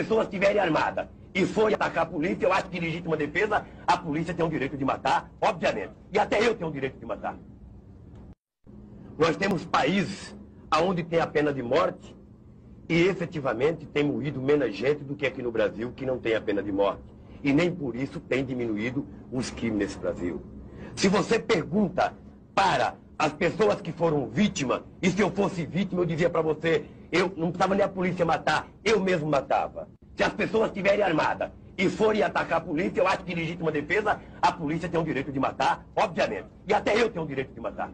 pessoas estiverem armadas e forem atacar a polícia, eu acho que legítima defesa, a polícia tem o direito de matar, obviamente. E até eu tenho o direito de matar. Nós temos países onde tem a pena de morte e efetivamente tem morrido menos gente do que aqui no Brasil, que não tem a pena de morte. E nem por isso tem diminuído os crimes nesse Brasil. Se você pergunta para as pessoas que foram vítimas, e se eu fosse vítima, eu dizia para você, eu não precisava nem a polícia matar, eu mesmo matava. Se as pessoas estiverem armadas e forem atacar a polícia, eu acho que legítima defesa, a polícia tem o direito de matar, obviamente. E até eu tenho o direito de matar.